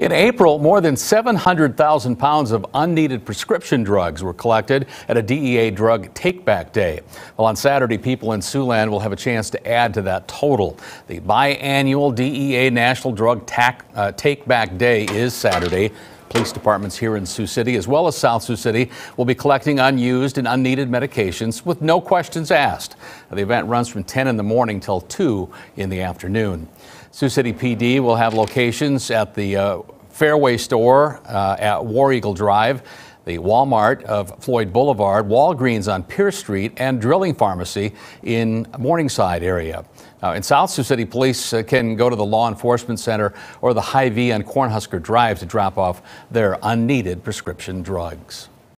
In April, more than 700,000 pounds of unneeded prescription drugs were collected at a DEA drug take-back day. Well, on Saturday, people in Siouxland will have a chance to add to that total. The biannual DEA National Drug uh, Take-Back Day is Saturday. Police departments here in Sioux City, as well as South Sioux City, will be collecting unused and unneeded medications with no questions asked. The event runs from 10 in the morning till 2 in the afternoon. Sioux City PD will have locations at the uh, Fareway store uh, at War Eagle Drive, the Walmart of Floyd Boulevard, Walgreens on Pierce Street, and Drilling Pharmacy in Morningside area. Uh, in South Sioux City, police uh, can go to the Law Enforcement Center or the Hy-Vee on Cornhusker Drive to drop off their unneeded prescription drugs.